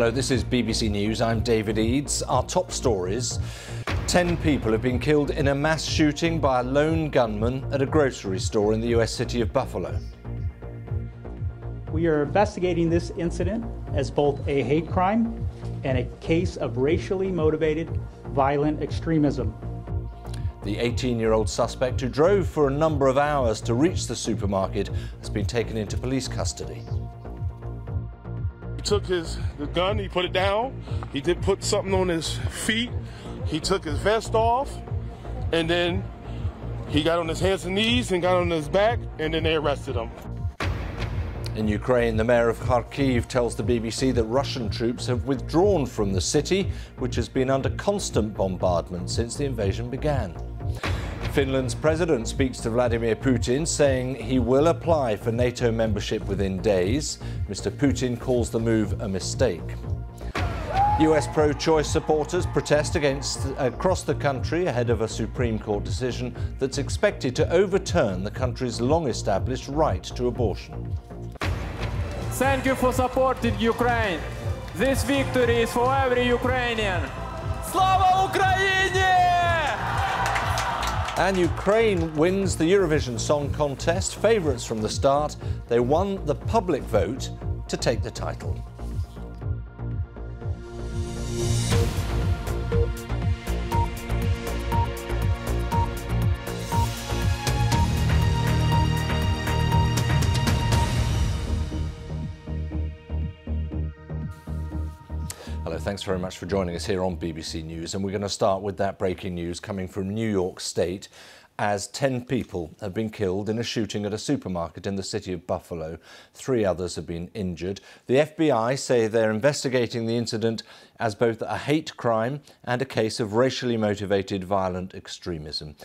Hello, this is BBC News. I'm David Eades. Our top stories. Ten people have been killed in a mass shooting by a lone gunman at a grocery store in the US city of Buffalo. We are investigating this incident as both a hate crime and a case of racially motivated violent extremism. The 18 year old suspect, who drove for a number of hours to reach the supermarket, has been taken into police custody. Took his the gun, he put it down. He did put something on his feet. He took his vest off, and then he got on his hands and knees and got on his back, and then they arrested him. In Ukraine, the mayor of Kharkiv tells the BBC that Russian troops have withdrawn from the city, which has been under constant bombardment since the invasion began. Finland's president speaks to Vladimir Putin, saying he will apply for NATO membership within days. Mr. Putin calls the move a mistake. US pro choice supporters protest against across the country ahead of a Supreme Court decision that's expected to overturn the country's long established right to abortion. Thank you for supporting Ukraine. This victory is for every Ukrainian. Slava Ukraini! And Ukraine wins the Eurovision Song Contest. Favourites from the start, they won the public vote to take the title. Hello, thanks very much for joining us here on BBC News. And we're going to start with that breaking news coming from New York State as 10 people have been killed in a shooting at a supermarket in the city of Buffalo. Three others have been injured. The FBI say they're investigating the incident as both a hate crime and a case of racially motivated violent extremism.